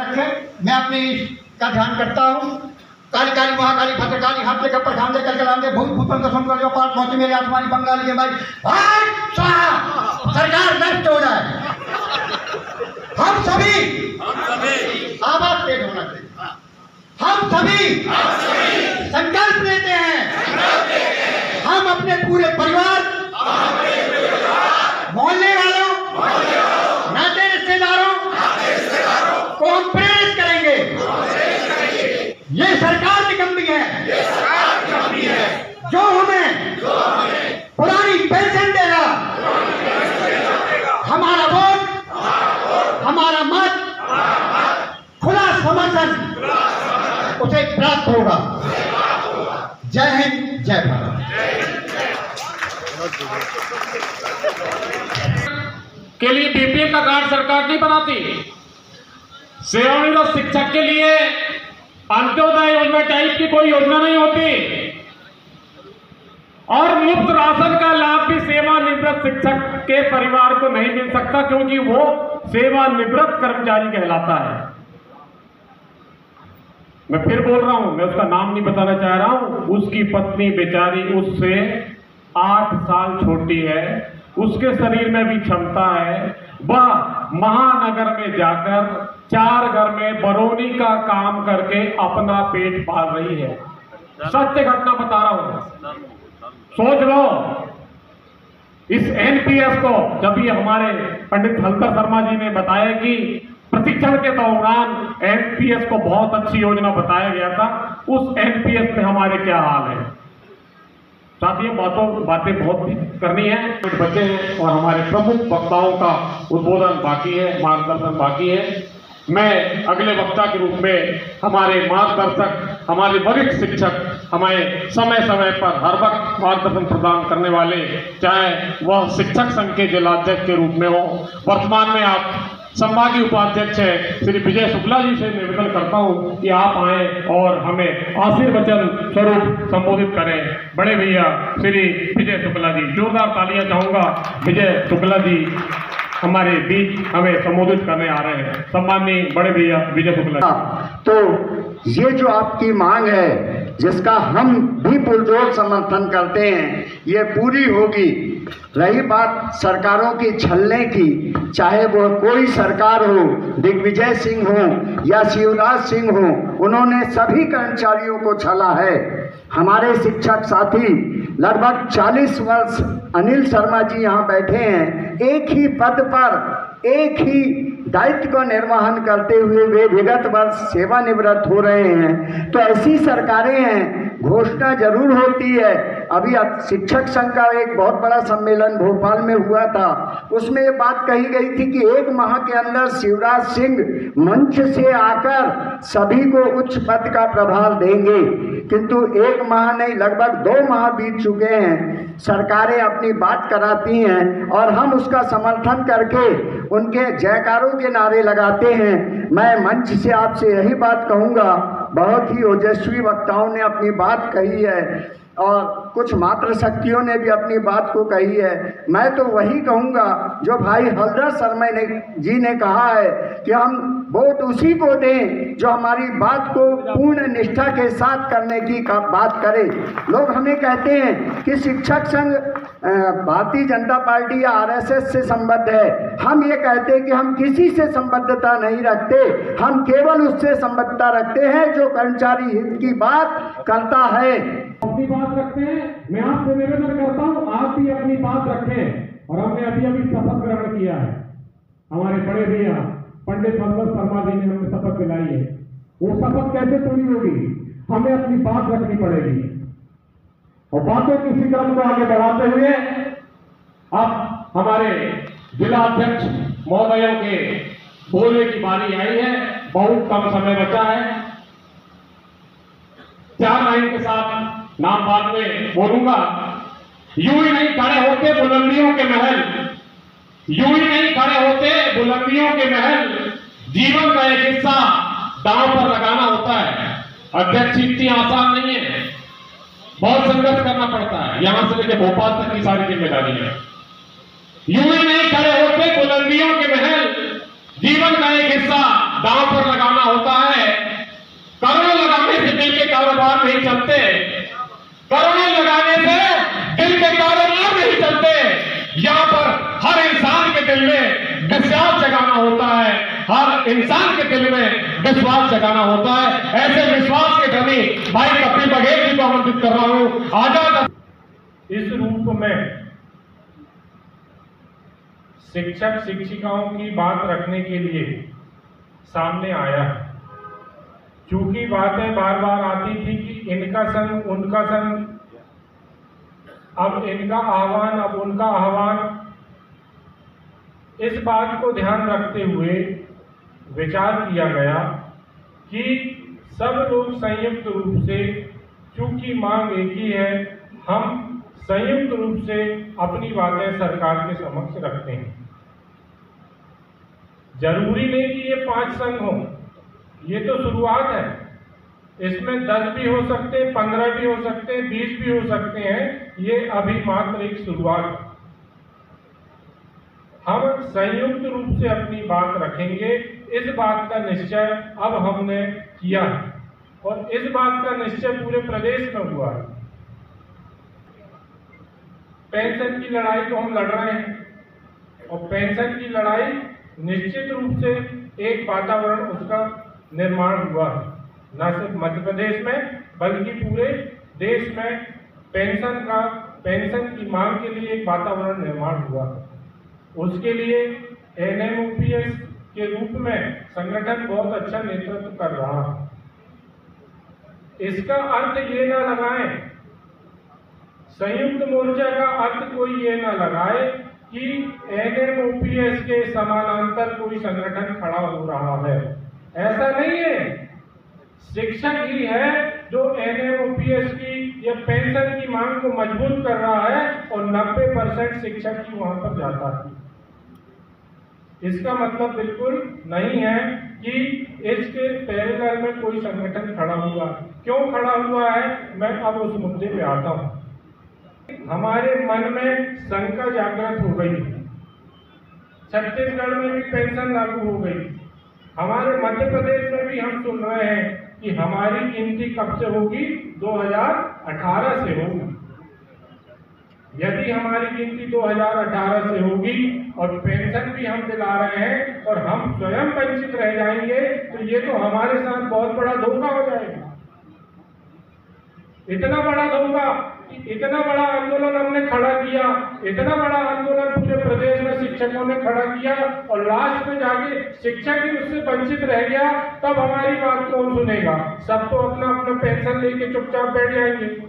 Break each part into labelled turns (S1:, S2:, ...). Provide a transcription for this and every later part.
S1: रखे। मैं अपने का ध्यान करता हूँ। काली काली, महाकाली, भद्रकाली, हाथ लेकर प्रधान लेकर कलाम दे भूत भूतन का सुनकर जो पाठ पहुँचे, मेरे आसमानी बंगाली के भाई। सरकार नष्ट हो जाए। हम सभी आवाज़ तेज होना चाहिए। हम सभी संकल्प लेते हैं। हम अपने पूरे परिवार, मोहल्ले वालों नाते रिश्तेदारों को हम प्रेरित करेंगे ये सरकार निकम्मी है जो हमें पुरानी पेंशन देगा हमारा वोट हमारा मत खुला समर्थन उसे प्राप्त होगा जय हिंद जय भारत
S2: के लिए बीपीएल का कार्ड सरकार नहीं बनाती। सेवानिवृत्त शिक्षक के लिए अंत्योदय योजना टाइप की कोई योजना नहीं होती। और मुफ़्त राशन का लाभ भी सेवानिवृत्त शिक्षक के परिवार को नहीं मिल सकता, क्योंकि वो सेवानिवृत्त कर्मचारी कहलाता है। मैं फिर बोल रहा हूँ, मैं उसका नाम नहीं बताना चाह रहा हूँ। उसकी पत्नी बेचारी उससे आठ साल छोटी है। उसके शरीर में भी क्षमता है। वह महानगर में जाकर चार घर में बरौनी का काम करके अपना पेट पाल रही है। सत्य घटना बता रहा हूँ। सोच लो। इस एनपीएस को जब ये हमारे पंडित हलकर शर्मा जी ने बताया कि प्रशिक्षण के दौरान एनपीएस को बहुत अच्छी योजना बताया गया था, उस एनपीएस में हमारे क्या हाल है? साथियों बातों, बातें बहुत करनी है बच्चे और हमारे प्रमुख वक्ताओं का उद्बोधन बाकी है, मार्गदर्शन बाकी है। मैं अगले वक्ता के रूप में हमारे मार्गदर्शक, हमारे वरिष्ठ शिक्षक, हमारे समय समय पर हर वक्त मार्गदर्शन प्रदान करने वाले, चाहे वह शिक्षक संघ के जिलाध्यक्ष के रूप में हो, वर्तमान में आप संभागीय उपाध्यक्ष है। श्री विजय शुक्ला जी से निवेदन करता हूँ कि आप आए और हमें आशीर्वचन स्वरूप संबोधित करें। बड़े भैया, श्री विजय शुक्ला जी, जोरदार तालियाँ चाहूँगा। विजय शुक्ला जी, हमारे बीच हमें संबोधित करने आ रहे हैं। सम्माननीय बड़े भैया, विजय शुक्ला
S3: तो ये जो आपकी मांग है, जिसका हम भी पुरजोर समर्थन करते हैं, ये पूरी होगी। रही बात सरकारों की छलने की, चाहे वो कोई सरकार हो, दिग्विजय सिंह हो, या शिवराज सिंह हो, उन्होंने सभी कर्मचारियों को छला है। हमारे शिक्षक साथी, लगभग 40 वर्ष अनिल शर्मा जी यहाँ बैठे हैं, एक ही पद पर, एक ही दायित्व का निर्वहन करते हुए वे विगत वर्ष सेवानिवृत्त हो रहे हैं। तो ऐसी सरकारें हैं घोषणा ज़रूर होती है। अभी शिक्षक संघ का एक बहुत बड़ा सम्मेलन भोपाल में हुआ था। उसमें ये बात कही गई थी कि एक माह के अंदर शिवराज सिंह मंच से आकर सभी को उच्च पद का प्रभार देंगे। किंतु एक माह नहीं, लगभग दो माह बीत चुके हैं। सरकारें अपनी बात कराती हैं और हम उसका समर्थन करके उनके जयकारों के नारे लगाते हैं। मैं मंच से आपसे यही बात कहूँगा बहुत ही ओजस्वी वक्ताओं ने अपनी बात कही है और कुछ मात्र शक्तियों ने भी अपनी बात को कही है। मैं तो वही कहूँगा जो भाई हलदर शर्मा ने जी ने कहा है कि हम वोट उसी को दें जो हमारी बात को पूर्ण निष्ठा के साथ करने की का बात करे। लोग हमें कहते हैं कि शिक्षक संघ भारतीय जनता पार्टी या आरएसएस से संबद्ध है। हम ये कहते हैं कि हम किसी से संबद्धता नहीं रखते। हम केवल उससे संबद्धता रखते हैं जो कर्मचारी हित की बात करता है।
S2: अपनी बात रखते हैं। मैं आपसे निवेदन करता हूँ, आप भी अपनी बात रखें। और हमने अभी अभी शपथ ग्रहण किया है। हमारे बड़े भैया पंडित मंगल शर्मा जी ने हमें शपथ दिलाई है। वो शपथ कैसे पूरी होगी? हमें अपनी बात रखनी पड़ेगी। और बातों के इसी क्रम को आगे बढ़ाते हुए अब हमारे जिला अध्यक्ष महोदयों के बोलने की बारी आई है। बहुत कम समय बचा है। चार लाइन के साथ नाम बाद में बोलूँगा। यूँ ही नहीं, खड़े होते बुलंदियों के महल यूँ ही नहीं खड़े होते, बुलंदियों के महल, जीवन का एक हिस्सा दांव पर लगाना होता है। अध्यक्ष इतनी आसान नहीं है। बहुत संघर्ष करना पड़ता है। यहाँ से लेकर भोपाल तक की सारी जिम्मेदारियाँ यूँ ही नहीं खड़े होते, बुलंदियों के महल, जीवन का एक हिस्सा दांव पर लगाना
S4: होता है। करोड़ों लगाने से दिल के कारोबार नहीं चलते। करोड़ों लगाने से दिल के कारोबार नहीं चलते। या दिल में विश्वास जगाना होता है। हर इंसान के दिल में विश्वास जगाना होता है। ऐसे विश्वास के धनी भाई कपिल बघेल जी को आमंत्रित कर रहा हूँ। आज़ाद इस रूप में शिक्षक शिक्षिकाओं की बात रखने के लिए सामने आया। चूँकि बातें बार बार आती थी कि इनका संग, उनका संग, अब इनका आह्वान, अब उनका आह्वान इस बात को ध्यान रखते हुए विचार किया गया कि सब लोग संयुक्त रूप से, चूँकि मांग एक ही है, हम संयुक्त रूप से अपनी बातें सरकार के समक्ष रखते हैं। ज़रूरी नहीं कि ये पाँच संघ हो, ये तो शुरुआत है। इसमें दस भी हो सकते हैं पंद्रह भी हो सकते हैं बीस भी हो सकते हैं, ये अभी मात्र एक शुरुआत है। हम संयुक्त रूप से अपनी बात रखेंगे। इस बात का निश्चय अब हमने किया है। और इस बात का निश्चय पूरे प्रदेश में हुआ है। पेंशन की लड़ाई तो हम लड़ रहे हैं। और पेंशन की लड़ाई निश्चित रूप से एक वातावरण उसका निर्माण हुआ है। न सिर्फ़ मध्य प्रदेश में, बल्कि पूरे देश में पेंशन का, पेंशन की मांग के लिए एक वातावरण निर्माण हुआ है। उसके लिए एनएमओपीएस के रूप में संगठन बहुत अच्छा नेतृत्व कर रहा है। इसका अर्थ ये ना लगाएँ, संयुक्त मोर्चा का अर्थ कोई ये ना लगाए कि एनएमओपीएस के समानांतर कोई संगठन खड़ा हो रहा है। ऐसा नहीं है। शिक्षक ही है जो एनएमओपीएस की, या पेंशन की मांग को मज़बूत कर रहा है और 90 परसेंट शिक्षक ही वहाँ पर जाता है। इसका मतलब बिल्कुल नहीं है कि इसके पैरेलल में कोई संगठन खड़ा हुआ क्यों खड़ा हुआ है? मैं अब उस मुद्दे पे आता हूँ। हमारे मन में शंका जागृत हो गई। छत्तीसगढ़ में भी पेंशन लागू हो गई। हमारे मध्य प्रदेश में भी हम सुन रहे हैं कि हमारी गिनती कब से होगी? 2018 से होगी। यदि हमारी गिनती 2018 से होगी और पेंशन भी हम दिला रहे हैं और हम स्वयं वंचित रह जाएँगे तो ये तो हमारे साथ बहुत बड़ा धोखा हो जाएगा। इतना बड़ा धोखा, इतना बड़ा आंदोलन हमने खड़ा किया, इतना बड़ा आंदोलन पूरे प्रदेश में शिक्षकों ने खड़ा किया और लास्ट में जाके शिक्षक ही उससे वंचित रह गया, तब हमारी बात कौन सुनेगा? सब तो अपना अपना पेंशन लेके चुपचाप बैठ जाएँगे।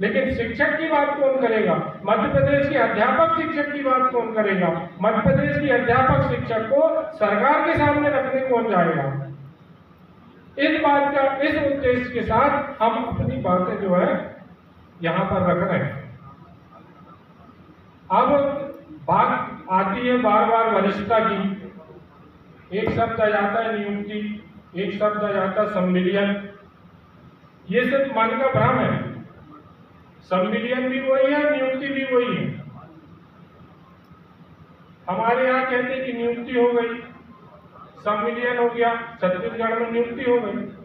S4: लेकिन शिक्षक की बात कौन करेगा? मध्य प्रदेश के अध्यापक शिक्षक की बात कौन करेगा? मध्य प्रदेश की अध्यापक शिक्षक को सरकार के सामने रखने कौन जाएगा? इस बात का, इस उद्देश्य के साथ हम अपनी बातें जो है, यहाँ पर रख रहे हैं। अब बात आती है बार बार वरिष्ठता की। एक शब्द आ जाता है नियुक्ति, एक शब्द आ जाता है सम्मिलियन। ये सिर्फ़ मन का भ्रम है। सम्मिलियन भी वही है, नियुक्ति भी वही है। हमारे यहाँ कहते कि नियुक्ति हो गई। सम्मिलियन हो गया, छत्तीसगढ़ में नियुक्ति हो गई।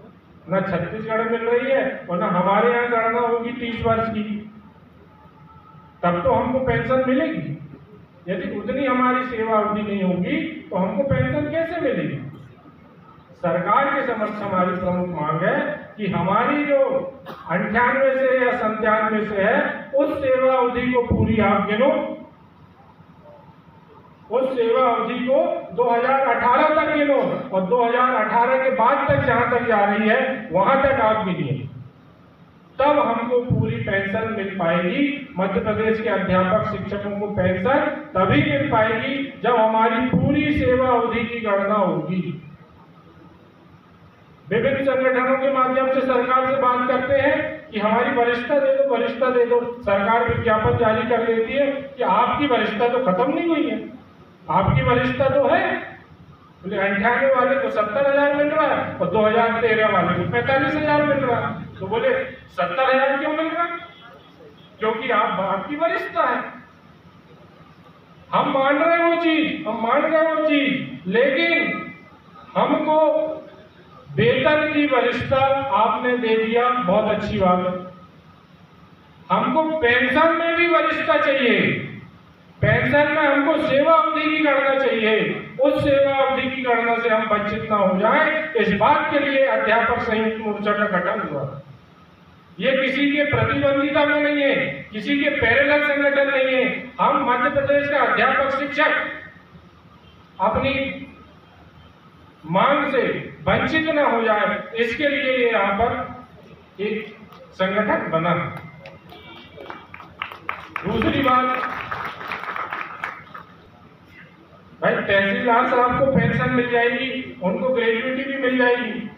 S4: न छत्तीसगढ़ मिल रही है और न हमारे यहाँ गणना होगी तीस वर्ष की। तब तो हमको पेंशन मिलेगी। यदि उतनी हमारी सेवा अवधि नहीं होगी तो हमको पेंशन कैसे मिलेगी? सरकार के समक्ष हमारी प्रमुख मांग है कि हमारी जो अंठानवे से या संतानवे से है, उस सेवा अवधि को पूरी आप गिनो। उस सेवा अवधि को 2018 तक गिनो और 2018 के बाद तक जहाँ तक जा रही है, वहाँ तक आप गिनिए। तब हमको पूरी पेंशन मिल पाएगी। मध्य प्रदेश के अध्यापक शिक्षकों को पेंशन तभी मिल पाएगी जब हमारी पूरी सेवा अवधि की गणना होगी। विभिन्न संगठनों के माध्यम से सरकार से बात करते हैं कि हमारी वरिष्ठता दे दो, वरिष्ठता दे दो। सरकार विज्ञापन जारी कर देती है कि आपकी वरिष्ठता तो खत्म नहीं हुई है। आपकी वरिष्ठता तो है। बोले, अंठानवे वाले को सत्तर हज़ार मिल रहा है और दो हज़ार तेरह वाले को पैंतालीस हज़ार मिल रहा है। तो बोले, सत्तर हज़ार क्यों मिल रहा क्योंकि आप, आपकी वरिष्ठता है। हम मान रहे वो चीज़ हम मान रहे वो चीज़ लेकिन हमको वेतन की वरिष्ठता आपने दे दिया, बहुत अच्छी बात है। हमको पेंशन में भी वरिष्ठता चाहिए। पेंशन में हमको सेवा अवधि की गणना चाहिए। उस सेवा अवधि की गणना से हम वंचित ना हो जाए। इस बात के लिए अध्यापक संयुक्त मोर्चा का गठन हुआ। ये किसी के प्रतिद्वंदिता में नहीं है, किसी के पैरेलल संगठन नहीं है। हम मध्य प्रदेश का अध्यापक शिक्षक, अपनी मांग से वंचित न हो जाए, इसके लिए यहाँ पर एक संगठन बना। दूसरी बात, भाई, तहसीलदार साहब को पेंशन मिल जाएगी, उनको ग्रेजुएटी भी मिल जाएगी।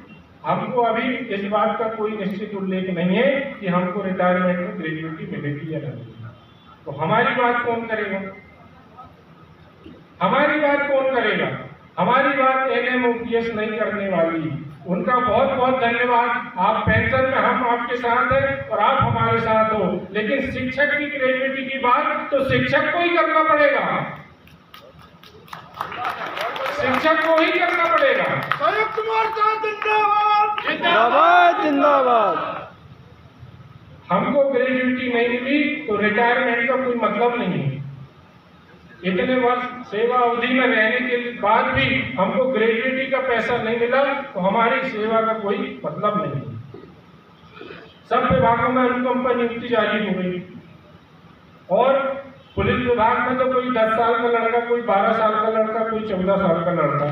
S4: हमको अभी इस बात का कोई निश्चित उल्लेख नहीं है कि हमको रिटायरमेंट में ग्रेजुएटी मिलेगी या नहीं। तो हमारी बात कौन करेगा? हमारी बात कौन करेगा? हमारी बात एन एम नहीं करने वाली। उनका बहुत बहुत धन्यवाद। आप पेंशन में हम आपके साथ हैं और आप हमारे साथ हो। लेकिन शिक्षक की ग्रेजुएटी की बात तो शिक्षक को ही करना पड़ेगा। शिक्षक को ही करना पड़ेगा।
S5: संयुक्त मोर्चा जिंदाबाद।
S6: जिंदाबाद जिंदाबाद।
S4: हमको ग्रेजुएटी नहीं मिली तो रिटायरमेंट का कोई मतलब नहीं। है इतने वर्ष सेवा अवधि में रहने के बाद भी हमको ग्रेजुएटी का पैसा नहीं मिला तो हमारी सेवा का कोई मतलब नहीं सब विभागों में अनुकंपा नियुक्ति जारी हो गई। और पुलिस विभाग में तो कोई दस साल का लड़का, कोई बारह साल का लड़का, कोई चौदह साल का लड़का।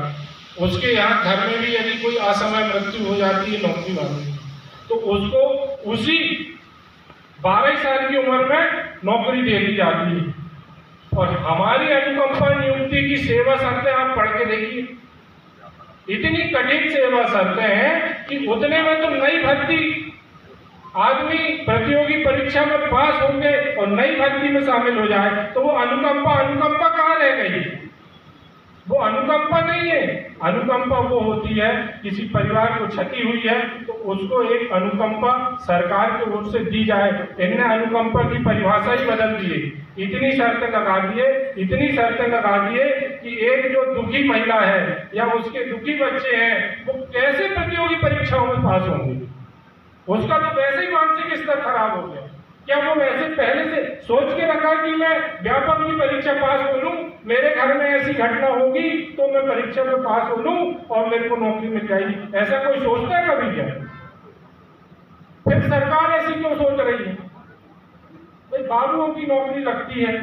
S4: उसके यहाँ घर में भी यदि कोई असमय मृत्यु हो जाती है, नौकरी वाली तो उसको उसी बारह साल की उम्र में नौकरी दे दी जाती है। और हमारी अनुकंपा नियुक्ति की सेवा शर्तें आप पढ़ के देखिए। इतनी कठिन सेवा शर्तें हैं कि उतने में तो नई भर्ती आदमी प्रतियोगी परीक्षा में पास होंगे और नई भर्ती में शामिल हो जाए तो वो अनुकंपा अनुकंपा कहाँ रह गई? वो अनुकंपा नहीं है। अनुकंपा वो होती है, किसी परिवार को क्षति हुई है उसको एक अनुकंपा सरकार की ओर से दी जाए। इनने अनुकंपा की परिभाषा ही बदल दी है। इतनी शर्तें लगा दिए, इतनी शर्तें लगा दिए कि एक जो दुखी महिला है या उसके दुखी बच्चे हैं, वो कैसे प्रतियोगी परीक्षाओं में पास होंगे? उसका तो वैसे ही मानसिक स्तर खराब हो गया। क्या वो वैसे पहले से सोच के रखा कि मैं व्यापक की परीक्षा पास हो लूँ? मेरे घर में ऐसी घटना होगी तो मैं परीक्षा में पास हो लूँ और मेरे को नौकरी मिल जाएगी। ऐसा कोई सोचता है कभी क्या? फिर सरकार ऐसी क्यों सोच रही है? भाई बाबुओं की नौकरी लगती है।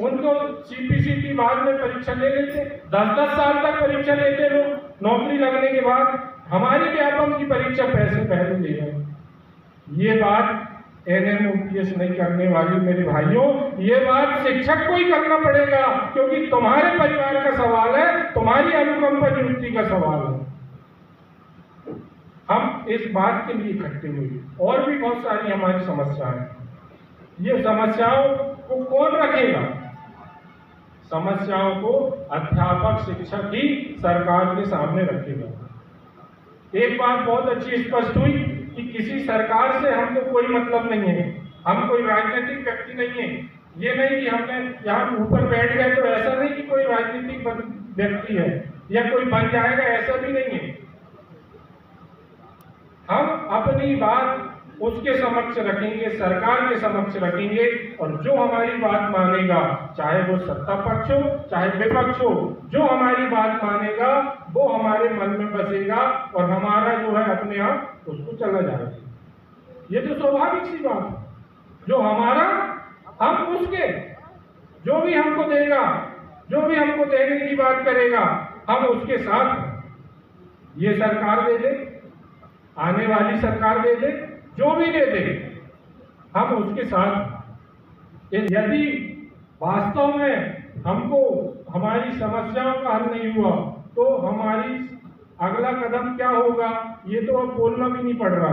S4: उनको सीपीसी की बाद में परीक्षा ले लेते दस दस साल तक परीक्षा लेते लोग नौकरी लगने के बाद हमारी व्यापम की परीक्षा पैसे पहले ले रहे ये बात एन एम नहीं करने वाली मेरे भाइयों, ये बात शिक्षक को ही करना पड़ेगा, क्योंकि तुम्हारे परिवार का सवाल है, तुम्हारी अनुकंपा नियुक्ति का सवाल है। हम इस बात के लिए इकट्ठे हुए और भी बहुत सारी हमारी समस्याएँ ये समस्याओं को कौन रखेगा? समस्याओं को अध्यापक, शिक्षक ही सरकार के सामने रखेगा। एक बात बहुत अच्छी स्पष्ट हुई कि किसी सरकार से हमको कोई मतलब नहीं है। हम कोई राजनीतिक व्यक्ति नहीं है। ये नहीं कि हमने यहाँ ऊपर बैठ गए तो ऐसा नहीं कि कोई राजनीतिक व्यक्ति है या कोई बन जाएगा, ऐसा भी नहीं है हम अपनी बात उसके समक्ष रखेंगे, सरकार के समक्ष रखेंगे और जो हमारी बात मानेगा, चाहे वो सत्ता पक्ष हो, चाहे विपक्ष हो, जो हमारी बात मानेगा, वो हमारे मन में बसेगा और हमारा जो है अपने आप उसको चला जाएगा। ये तो स्वाभाविक सी बात जो हमारा, हम उसके, जो भी हमको देगा, जो भी हमको देने की बात करेगा, हम उसके साथ ये सरकार दे दे। आने वाली सरकार दे दे, जो भी दे दे, हम उसके साथ। यदि वास्तव में हमको, हमारी समस्याओं का हल नहीं हुआ तो हमारी अगला कदम क्या होगा? ये तो अब बोलना भी नहीं पड़ रहा।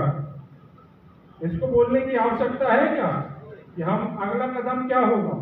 S4: इसको बोलने की आवश्यकता है क्या? कि हम अगला कदम क्या होगा?